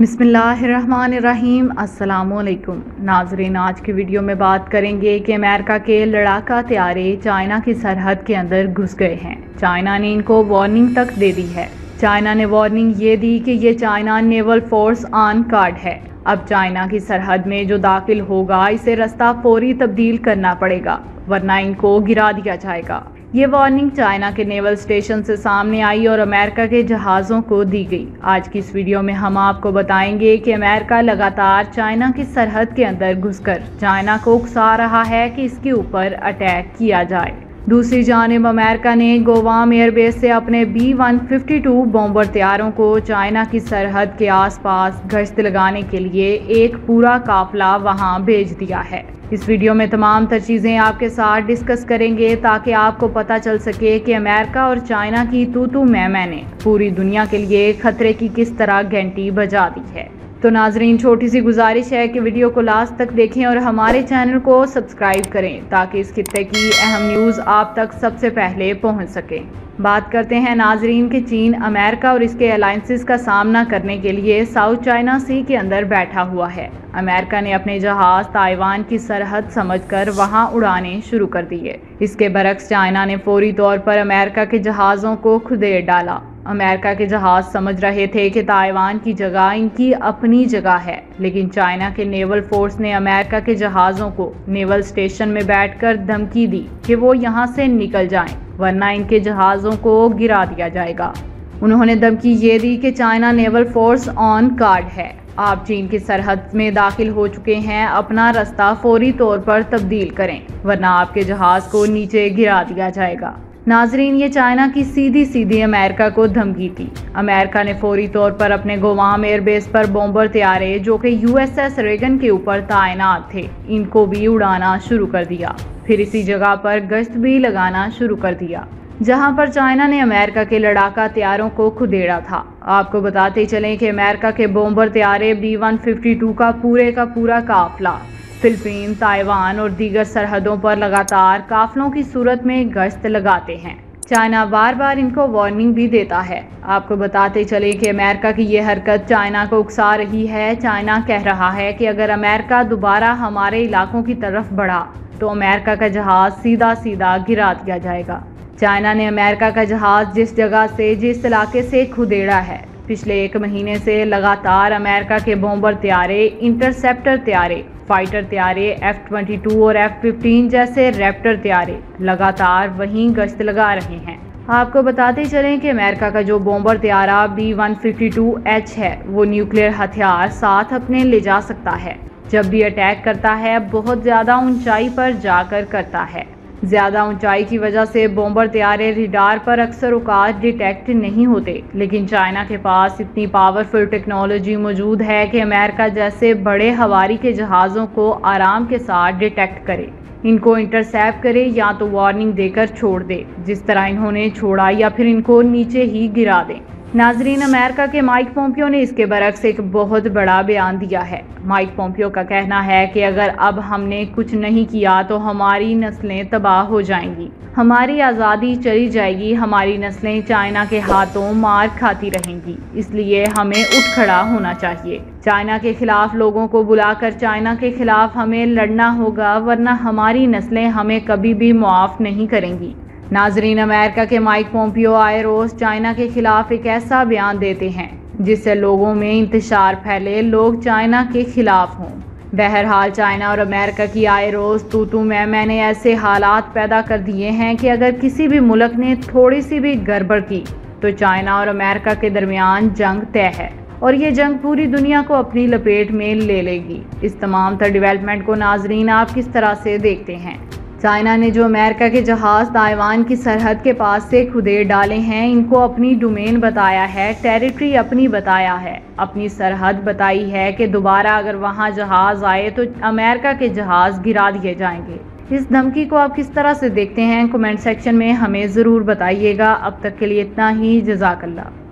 بسم اللہ الرحمن الرحیم۔ السلام علیکم۔ ناظرین، آج کی ویڈیو میں بات کریں گے کہ امریکہ کے لڑاکا تیارے چائنا کی سرحد کے اندر گھس گئے ہیں۔ چائنا نے ان کو وارننگ تک دے دی ہے۔ چائنا نے وارننگ یہ دی کہ یہ China naval force on guard ہے۔ اب چائنا کی سرحد میں جو داخل ہوگا، اسے رستہ فوری تبدیل کرنا پڑے گا، ورنہ ان کو گرا دیا جائے گا۔ یہ وارننگ چائنا کے نیول سٹیشن سے سامنے آئی اور امریکہ کے جہازوں کو دی گئی۔ آج کی اس ویڈیو میں ہم آپ کو بتائیں گے کہ امریکہ لگاتار چائنا کی سرحد کے اندر گھس کر چائنا کو اکسا رہا ہے کہ اس کے اوپر اٹیک کیا جائے۔ دوسری جانب، امریکہ نے گووام ایئر بیس سے اپنے B one fifty two bomber تیاروں کو چائنا کی سرحد کے آس پاس گشت لگانے کے لیے ایک پورا قافلہ وہاں بھیج دیا ہے۔ اس ویڈیو میں تمام تر چیزیں آپ کے ساتھ ڈسکس کریں گے تاکہ آپ کو پتا چل سکے کہ امریکہ اور چائنا کی تو تو میں میں نے پوری دنیا کے لیے خطرے کی کس طرح گھنٹی بجا دی ہے۔ تو ناظرین، چھوٹی سی گزارش ہے کہ ویڈیو کو لاسٹ تک دیکھیں اور ہمارے چینل کو سبسکرائب کریں تاکہ اس خطے کی اہم نیوز آپ تک سب سے پہلے پہنچ سکیں بات کرتے ہیں ناظرین کہ چین امریکہ اور اس کے الائنسز کا سامنا کرنے کے لیے ساؤتھ چائنا سی کے اندر بیٹھا ہوا ہے۔ امریکہ نے اپنے جہاز تائیوان کی سرحد سمجھ کر وہاں اڑانے شروع کر دیے اس کے برعکس چائنا نے فوری طور پر امریکہ کے جہازوں کو خدیر ڈالا۔ امریکہ کے جہاز سمجھ رہے تھے کہ تائیوان کی جگہ ان کی اپنی جگہ ہے، لیکن چائنا کے نیول فورس نے امریکہ کے جہازوں کو نیول سٹیشن میں بیٹھ کر دھمکی دی کہ وہ یہاں سے نکل جائیں، ورنہ ان کے جہازوں کو گرا دیا جائے گا۔ انہوں نے دھمکی یہ دی کہ China naval force on guard ہے۔ آپ چین کی سرحد میں داخل ہو چکے ہیں، اپنا رستہ فوری طور پر تبدیل کریں، ورنہ آپ کے جہاز کو نیچے گرا دیا جائے گا۔ ناظرین، یہ چائنا کی سیدھی سیدھی امریکہ کو دھمکی تھی۔ امریکہ نے فوری طور پر اپنے گوام ایئر بیس پر بومبر تیارے جو کہ یو ایس ایس ریگن کے اوپر تعینات تھے، ان کو بھی اڑانا شروع کر دیا۔ پھر اسی جگہ پر گشت بھی لگانا شروع کر دیا۔ جہاں پر چائنا نے امریکہ کے لڑاکا تیاروں کو کھدیڑا تھا۔ آپ کو بتاتے چلیں کہ امریکہ کے بومبر تیارے بی ون ففٹی ٹو کا پورے کا پورا قافلہ فلپین، تائیوان اور دیگر سرحدوں پر لگاتار قافلوں کی صورت میں گشت لگاتے ہیں۔ چائنا بار بار ان کو وارننگ بھی دیتا ہے۔ آپ کو بتاتے چلے کہ امریکہ کی یہ حرکت چائنا کو اکسا رہی ہے۔ چائنا کہہ رہا ہے کہ اگر امریکہ دوبارہ ہمارے علاقوں کی طرف بڑھا تو امریکہ کا جہاز سیدھا سیدھا گرا دیا جائے گا۔ چائنا نے امریکہ کا جہاز جس جگہ سے، جس علاقے سے کھدیڑا ہے۔ پچھلے ایک مہینے سے لگاتار امریکہ کے بومبر تیارے انٹرسپٹر تیارے، فائٹر تیارے، ایف ٹوینٹی ٹو اور ایف ففٹین جیسے ریپٹر تیارے لگاتار وہیں گشت لگا رہے ہیں۔ آپ کو بتاتے چلیں کہ امریکہ کا جو bomber تیارہ B one fifty two H ہے، وہ نیوکلیر ہتھیار ساتھ اپنے لے جا سکتا ہے۔ جب بھی اٹیک کرتا ہے، بہت زیادہ اونچائی پر جا کر کرتا ہے۔ زیادہ اونچائی کی وجہ سے بومبر تیارے ریڈار پر اکثر اوقات ڈیٹیکٹ نہیں ہوتے، لیکن چائنا کے پاس اتنی پاورفل ٹیکنالوجی موجود ہے کہ امریکہ جیسے بڑے ہواری کے جہازوں کو آرام کے ساتھ ڈیٹیکٹ کرے۔ ان کو انٹرسیپ کرے یا تو وارننگ دے کر چھوڑ دے، جس طرح انہوں نے چھوڑا یا پھر ان کو نیچے ہی گرا دیں ناظرین، امریکہ کے مائک پومپیو نے اس کے برعکس ایک بہت بڑا بیان دیا ہے۔ مائک پومپیو کا کہنا ہے کہ اگر اب ہم نے کچھ نہیں کیا تو ہماری نسلیں تباہ ہو جائیں گی۔ ہماری آزادی چلی جائے گی، ہماری نسلیں چائنا کے ہاتھوں مار کھاتی رہیں گی۔ اس لیے ہمیں اٹھ کھڑا ہونا چاہیے۔ چائنا کے خلاف لوگوں کو بلا کر چائنا کے خلاف ہمیں لڑنا ہوگا، ورنہ ہماری نسلیں ہمیں کبھی بھی معاف نہیں کریں گی۔ ناظرین، امریکہ کے مائک پومپیو، آئے روز چائنا کے خلاف ایک ایسا بیان دیتے ہیں، جس سے لوگوں میں انتشار پھیلے، لوگ چائنا کے خلاف ہوں۔ بہرحال، چائنا اور امریکہ کی آئے روز تو تو میں میں نے ایسے حالات پیدا کر دیے ہیں کہ اگر کسی بھی ملک نے تھوڑی سی بھی گڑبڑ کی، تو چائنا اور امریکہ کے درمیان جنگ طے ہے اور یہ جنگ پوری دنیا کو اپنی لپیٹ میں لے لے گی۔ اس تمام تر ڈیولپمنٹ کو ناظرین، آپ کس طرح سے دیکھتے ہیں؟ چائنا نے جو امریکہ کے جہاز تائیوان کی سرحد کے پاس سے خدیر ڈالے ہیں، ان کو اپنی ڈومین بتایا ہے، ٹیریٹری اپنی بتایا ہے۔ اپنی سرحد بتائی ہے کہ دوبارہ اگر وہاں جہاز آئے تو امریکہ کے جہاز گرا دیے جائیں گے۔ اس دھمکی کو آپ کس طرح سے دیکھتے ہیں؟ کمنٹ سیکشن میں ہمیں ضرور بتائیے گا۔ اب تک کے لیے اتنا ہی۔ جزاک اللہ۔